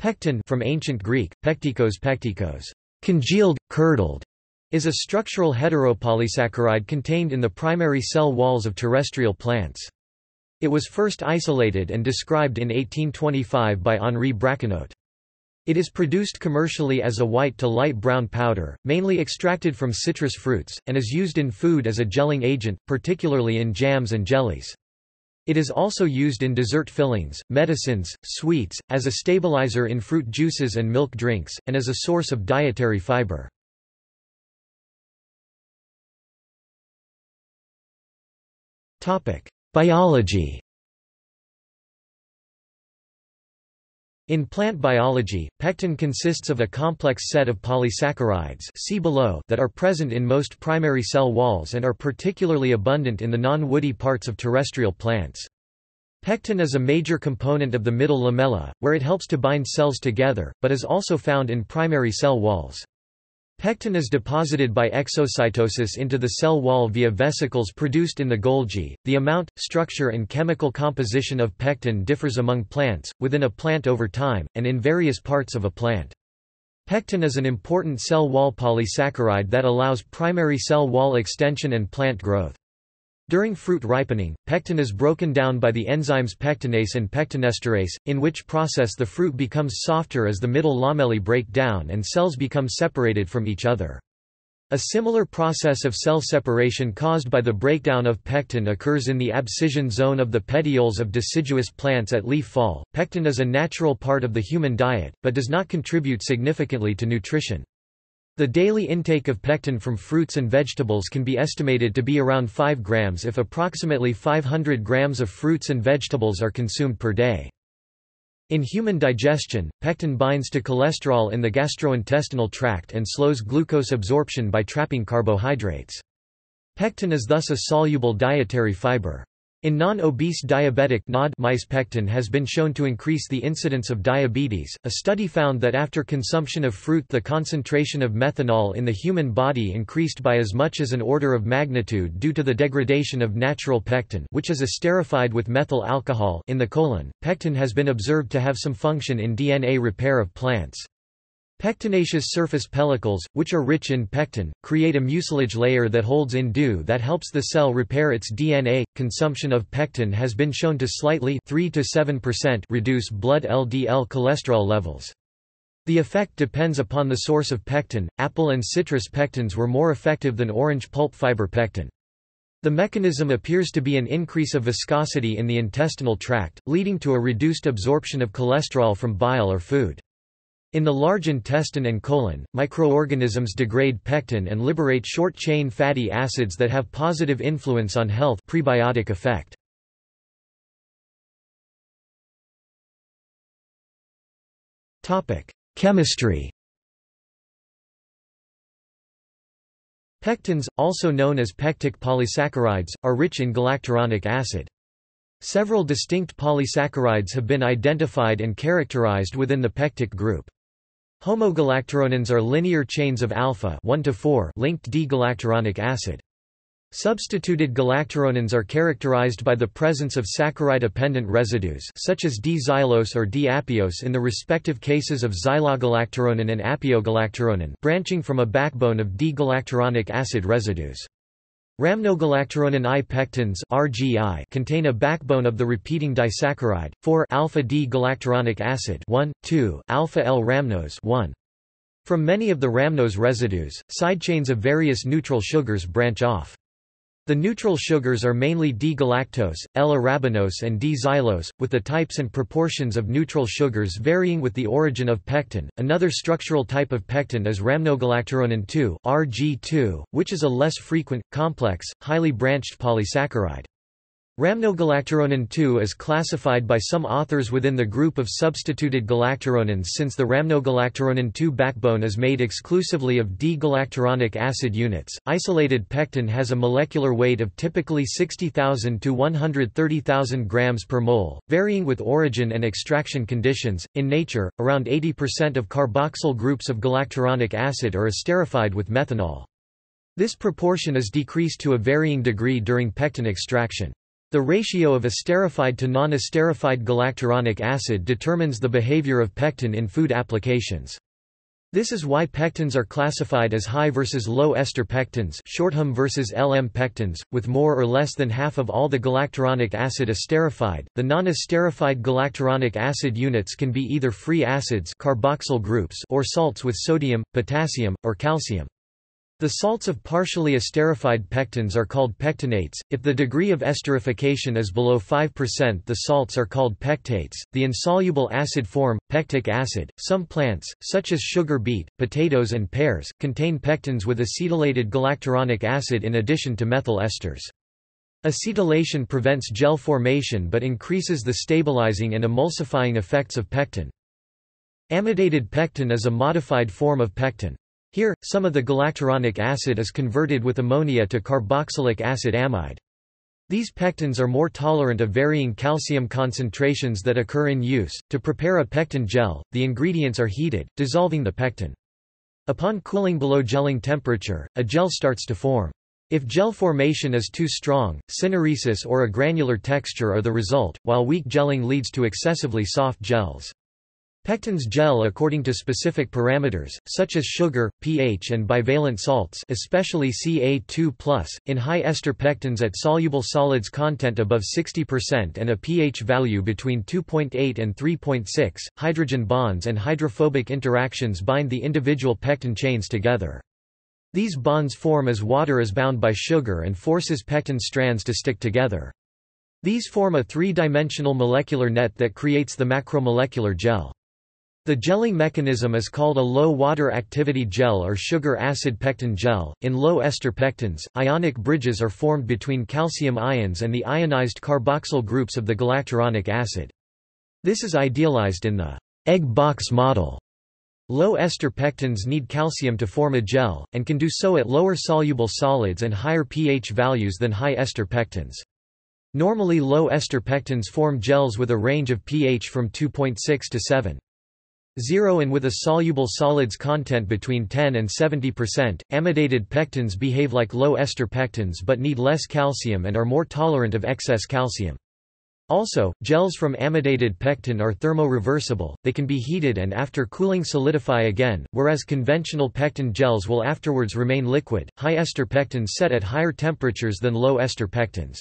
Pectin from ancient Greek, pektikos pektikos, congealed, curdled, is a structural heteropolysaccharide contained in the primary cell walls of terrestrial plants. It was first isolated and described in 1825 by Henri Braconnot. It is produced commercially as a white to light brown powder, mainly extracted from citrus fruits, and is used in food as a gelling agent, particularly in jams and jellies. It is also used in dessert fillings, medicines, sweets, as a stabilizer in fruit juices and milk drinks, and as a source of dietary fiber. Biology In plant biology, pectin consists of a complex set of polysaccharides see below that are present in most primary cell walls and are particularly abundant in the non-woody parts of terrestrial plants. Pectin is a major component of the middle lamella, where it helps to bind cells together, but is also found in primary cell walls. Pectin is deposited by exocytosis into the cell wall via vesicles produced in the Golgi. The amount, structure, and chemical composition of pectin differs among plants, within a plant over time, and in various parts of a plant. Pectin is an important cell wall polysaccharide that allows primary cell wall extension and plant growth. During fruit ripening, pectin is broken down by the enzymes pectinase and pectinesterase, in which process the fruit becomes softer as the middle lamellae break down and cells become separated from each other. A similar process of cell separation caused by the breakdown of pectin occurs in the abscission zone of the petioles of deciduous plants at leaf fall. Pectin is a natural part of the human diet, but does not contribute significantly to nutrition. The daily intake of pectin from fruits and vegetables can be estimated to be around 5 grams if approximately 500 grams of fruits and vegetables are consumed per day. In human digestion, pectin binds to cholesterol in the gastrointestinal tract and slows glucose absorption by trapping carbohydrates. Pectin is thus a soluble dietary fiber. In non-obese diabetic NOD mice pectin has been shown to increase the incidence of diabetes. A study found that after consumption of fruit the concentration of methanol in the human body increased by as much as an order of magnitude due to the degradation of natural pectin, which is esterified with methyl alcohol in the colon. Pectin has been observed to have some function in DNA repair of plants. Pectinaceous surface pellicles, which are rich in pectin, create a mucilage layer that holds in dew that helps the cell repair its DNA. Consumption of pectin has been shown to slightly 3 to 7% reduce blood LDL cholesterol levels. The effect depends upon the source of pectin. Apple and citrus pectins were more effective than orange pulp fiber pectin. The mechanism appears to be an increase of viscosity in the intestinal tract, leading to a reduced absorption of cholesterol from bile or food. In the large intestine and colon, microorganisms degrade pectin and liberate short-chain fatty acids that have positive influence on health prebiotic effect. Chemistry Pectins, also known as pectic polysaccharides, are rich in galacturonic acid. Several distinct polysaccharides have been identified and characterized within the pectic group. Homogalacturonans are linear chains of alpha 1 to 4 linked D-galacturonic acid. Substituted galacturonans are characterized by the presence of saccharide-appendant residues such as D-xylose or D-apiose in the respective cases of xylogalacturonan and apiogalacturonan branching from a backbone of D-galacturonic acid residues. Rhamnogalacturonan I pectins (RGI) contain a backbone of the repeating disaccharide 4 alpha D galacturonic acid 1 2 alpha L rhamnose 1. From many of the rhamnose residues, side chains of various neutral sugars branch off. The neutral sugars are mainly D-galactose, L-arabinose and D-xylose, with the types and proportions of neutral sugars varying with the origin of pectin. Another structural type of pectin is rhamnogalacturonan 2, RG2, which is a less frequent, complex, highly branched polysaccharide. Rhamnogalacturonan II is classified by some authors within the group of substituted galacturonans since the rhamnogalacturonan II backbone is made exclusively of D-galacturonic acid units. Isolated pectin has a molecular weight of typically 60,000 to 130,000 grams per mole, varying with origin and extraction conditions. In nature, around 80% of carboxyl groups of galacturonic acid are esterified with methanol. This proportion is decreased to a varying degree during pectin extraction. The ratio of esterified to non-esterified galacturonic acid determines the behavior of pectin in food applications. This is why pectins are classified as high versus low ester pectins Shortham versus LM pectins, with more or less than half of all the galacturonic acid esterified. The non-esterified galacturonic acid units can be either free acids carboxyl groups or salts with sodium, potassium, or calcium. The salts of partially esterified pectins are called pectinates. If the degree of esterification is below 5%, the salts are called pectates. The insoluble acid form, pectic acid. Some plants, such as sugar beet, potatoes, and pears, contain pectins with acetylated galacturonic acid in addition to methyl esters. Acetylation prevents gel formation but increases the stabilizing and emulsifying effects of pectin. Amidated pectin is a modified form of pectin. Here, some of the galacturonic acid is converted with ammonia to carboxylic acid amide. These pectins are more tolerant of varying calcium concentrations that occur in use. To prepare a pectin gel, the ingredients are heated, dissolving the pectin. Upon cooling below gelling temperature, a gel starts to form. If gel formation is too strong, syneresis or a granular texture are the result, while weak gelling leads to excessively soft gels. Pectins gel according to specific parameters, such as sugar, pH and bivalent salts especially Ca2+, in high ester pectins at soluble solids content above 60% and a pH value between 2.8 and 3.6, hydrogen bonds and hydrophobic interactions bind the individual pectin chains together. These bonds form as water is bound by sugar and forces pectin strands to stick together. These form a three-dimensional molecular net that creates the macromolecular gel. The gelling mechanism is called a low water activity gel or sugar acid pectin gel. In low ester pectins, ionic bridges are formed between calcium ions and the ionized carboxyl groups of the galacturonic acid. This is idealized in the egg box model. Low ester pectins need calcium to form a gel, and can do so at lower soluble solids and higher pH values than high ester pectins. Normally low ester pectins form gels with a range of pH from 2.6 to 7. 0 and with a soluble solids content between 10 and 70%, amidated pectins behave like low ester pectins but need less calcium and are more tolerant of excess calcium. Also, gels from amidated pectin are thermo-reversible, they can be heated and after cooling solidify again, whereas conventional pectin gels will afterwards remain liquid. High ester pectins set at higher temperatures than low ester pectins.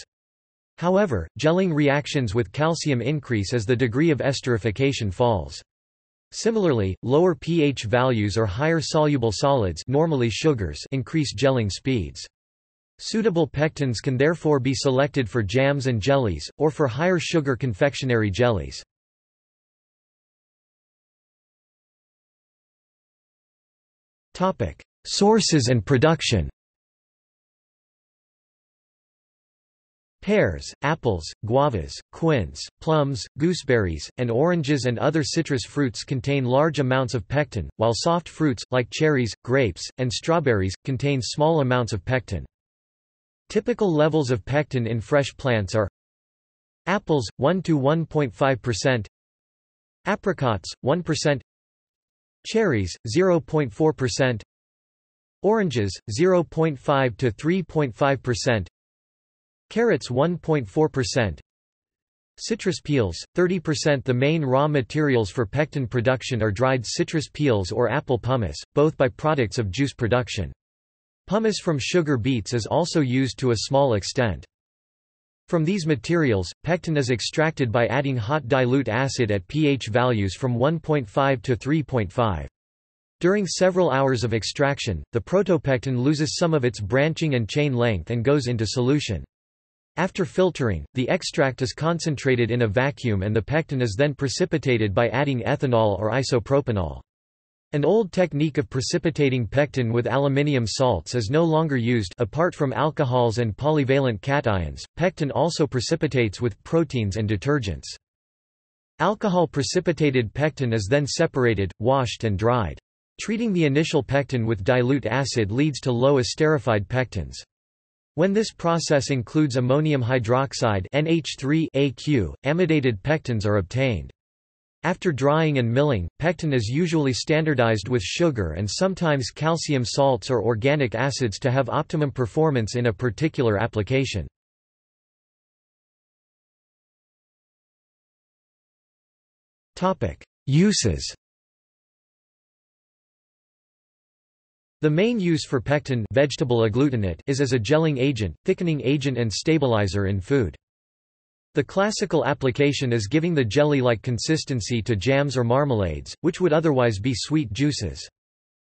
However, gelling reactions with calcium increase as the degree of esterification falls. Similarly, lower pH values or higher soluble solids normally sugars increase gelling speeds. Suitable pectins can therefore be selected for jams and jellies, or for higher sugar confectionery jellies. Sources and production Pears, apples, guavas, quince, plums, gooseberries, and oranges and other citrus fruits contain large amounts of pectin, while soft fruits, like cherries, grapes, and strawberries, contain small amounts of pectin. Typical levels of pectin in fresh plants are Apples, 1 to 1.5% Apricots, 1% Cherries, 0.4% Oranges, 0.5 to 3.5% Carrots 1.4% Citrus peels, 30% The main raw materials for pectin production are dried citrus peels or apple pomace, both by products of juice production. Pomace from sugar beets is also used to a small extent. From these materials, pectin is extracted by adding hot dilute acid at pH values from 1.5 to 3.5. During several hours of extraction, the protopectin loses some of its branching and chain length and goes into solution. After filtering, the extract is concentrated in a vacuum and the pectin is then precipitated by adding ethanol or isopropanol. An old technique of precipitating pectin with aluminium salts is no longer used apart from alcohols and polyvalent cations, pectin also precipitates with proteins and detergents. Alcohol-precipitated pectin is then separated, washed and dried. Treating the initial pectin with dilute acid leads to low esterified pectins. When this process includes ammonium hydroxide NH3AQ, amidated pectins are obtained. After drying and milling, pectin is usually standardized with sugar and sometimes calcium salts or organic acids to have optimum performance in a particular application. Uses The main use for pectin vegetable agglutinate is as a gelling agent, thickening agent and stabilizer in food. The classical application is giving the jelly-like consistency to jams or marmalades, which would otherwise be sweet juices.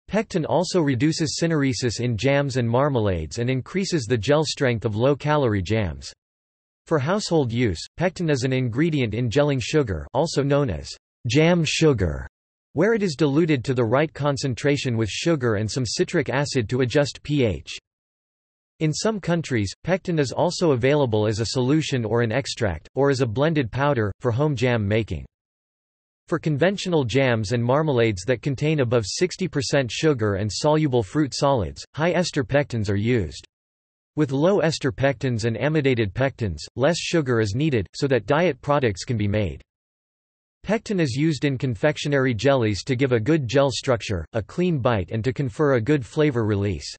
Pectin also reduces syneresis in jams and marmalades and increases the gel strength of low-calorie jams. For household use, pectin is an ingredient in gelling sugar also known as jam sugar where it is diluted to the right concentration with sugar and some citric acid to adjust pH. In some countries, pectin is also available as a solution or an extract, or as a blended powder, for home jam making. For conventional jams and marmalades that contain above 60% sugar and soluble fruit solids, high ester pectins are used. With low ester pectins and amidated pectins, less sugar is needed, so that diet products can be made. Pectin is used in confectionery jellies to give a good gel structure, a clean bite and to confer a good flavor release.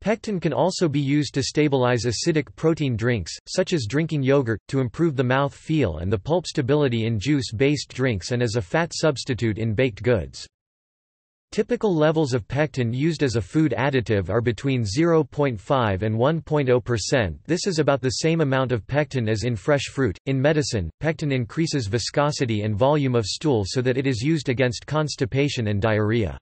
Pectin can also be used to stabilize acidic protein drinks, such as drinking yogurt, to improve the mouth feel and the pulp stability in juice-based drinks and as a fat substitute in baked goods. Typical levels of pectin used as a food additive are between 0.5 and 1.0%. This is about the same amount of pectin as in fresh fruit. In medicine, pectin increases viscosity and volume of stool so that it is used against constipation and diarrhea.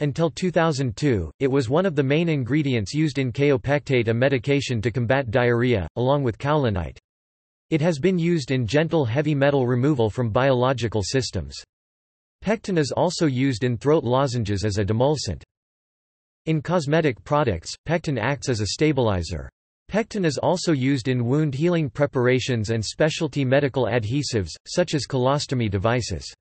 Until 2002, it was one of the main ingredients used in kaopectate a medication to combat diarrhea, along with kaolinite. It has been used in gentle heavy metal removal from biological systems. Pectin is also used in throat lozenges as a demulcent. In cosmetic products, pectin acts as a stabilizer. Pectin is also used in wound healing preparations and specialty medical adhesives, such as colostomy devices.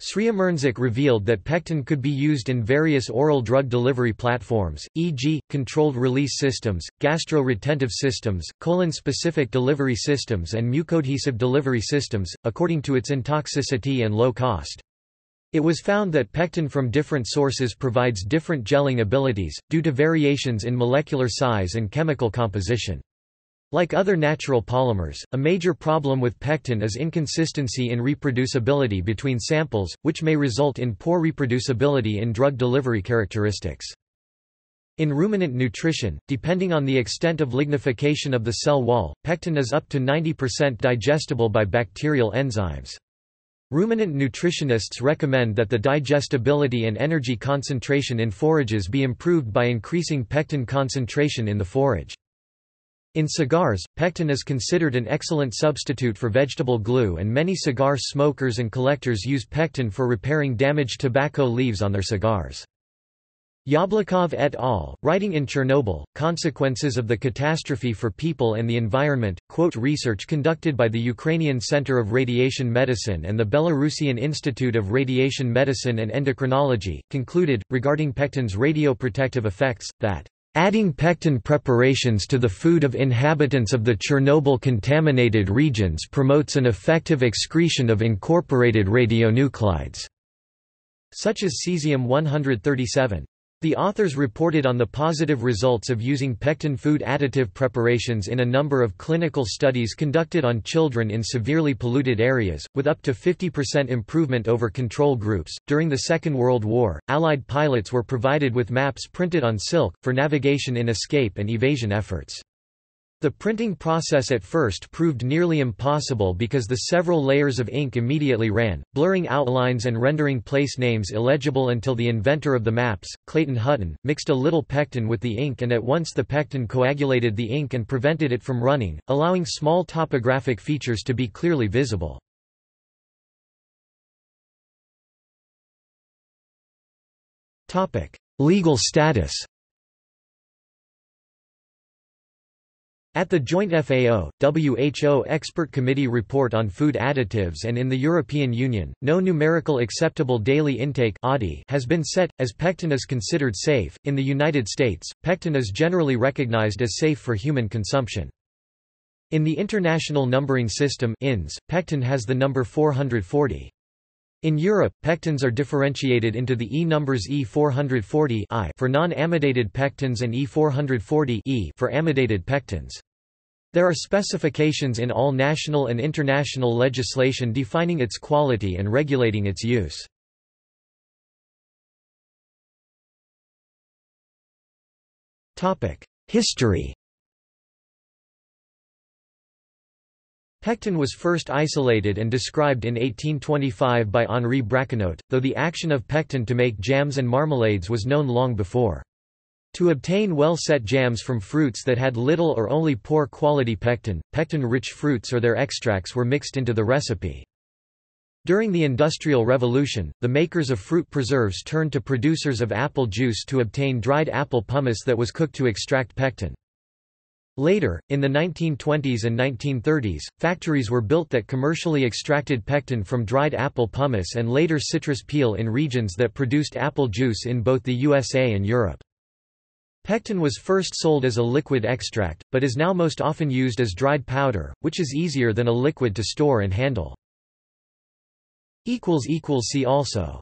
Sriamornsak revealed that pectin could be used in various oral drug delivery platforms, e.g., controlled release systems, gastro-retentive systems, colon-specific delivery systems and mucoadhesive delivery systems, according to its intoxicity and low cost. It was found that pectin from different sources provides different gelling abilities, due to variations in molecular size and chemical composition. Like other natural polymers, a major problem with pectin is inconsistency in reproducibility between samples, which may result in poor reproducibility in drug delivery characteristics. In ruminant nutrition, depending on the extent of lignification of the cell wall, pectin is up to 90% digestible by bacterial enzymes. Ruminant nutritionists recommend that the digestibility and energy concentration in forages be improved by increasing pectin concentration in the forage. In cigars, pectin is considered an excellent substitute for vegetable glue and many cigar smokers and collectors use pectin for repairing damaged tobacco leaves on their cigars. Yablokov et al., writing in Chernobyl, Consequences of the Catastrophe for People and the Environment, quote research conducted by the Ukrainian Center of Radiation Medicine and the Belarusian Institute of Radiation Medicine and Endocrinology, concluded, regarding pectin's radioprotective effects, that Adding pectin preparations to the food of inhabitants of the Chernobyl contaminated regions promotes an effective excretion of incorporated radionuclides, such as cesium-137. The authors reported on the positive results of using pectin food additive preparations in a number of clinical studies conducted on children in severely polluted areas, with up to 50% improvement over control groups. During the Second World War, Allied pilots were provided with maps printed on silk, for navigation in escape and evasion efforts. The printing process at first proved nearly impossible because the several layers of ink immediately ran, blurring outlines and rendering place names illegible until the inventor of the maps, Clayton Hutton, mixed a little pectin with the ink and at once the pectin coagulated the ink and prevented it from running, allowing small topographic features to be clearly visible. Legal status At the joint FAO, WHO Expert Committee report on food additives and in the European Union, no numerical acceptable daily intake has been set, as pectin is considered safe. In the United States, pectin is generally recognized as safe for human consumption. In the International Numbering System INS, pectin has the number 440. In Europe, pectins are differentiated into the E numbers E440 I for non-amidated pectins and E440 E for amidated pectins. There are specifications in all national and international legislation defining its quality and regulating its use. History Pectin was first isolated and described in 1825 by Henri Braconnot, though the action of pectin to make jams and marmalades was known long before. To obtain well-set jams from fruits that had little or only poor quality pectin, pectin-rich fruits or their extracts were mixed into the recipe. During the Industrial Revolution, the makers of fruit preserves turned to producers of apple juice to obtain dried apple pomace that was cooked to extract pectin. Later, in the 1920s and 1930s, factories were built that commercially extracted pectin from dried apple pomace and later citrus peel in regions that produced apple juice in both the USA and Europe. Pectin was first sold as a liquid extract, but is now most often used as dried powder, which is easier than a liquid to store and handle. See also